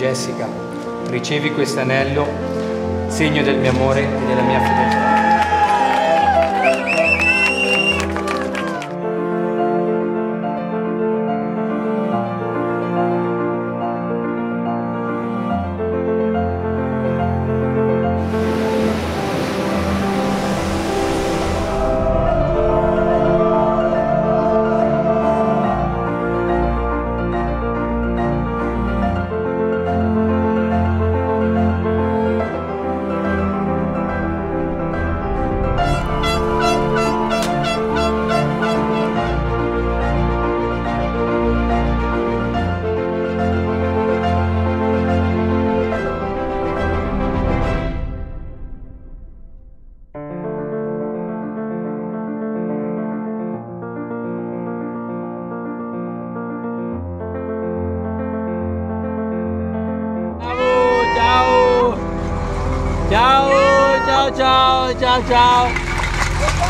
Jessica, ricevi questo anello, segno del mio amore e della mia fedeltà. 加油！加油！加！